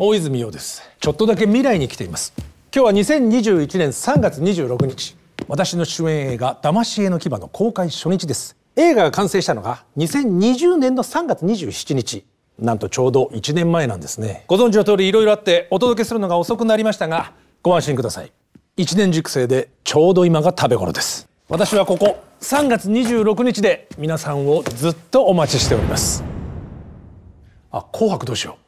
大泉洋です。ちょっとだけ未来に来ています。今日は2021年3月26日。私の主演映画騙し絵の牙の公開初日です。映画が完成したのが2020年の3月27日。なんとちょうど1年前なんですね。ご存知の通りいろいろあってお届けするのが遅くなりましたがご安心ください。一年熟成でちょうど今が食べ頃です。私はここ3月26日で皆さんをずっとお待ちしております。あ紅白どうしよう。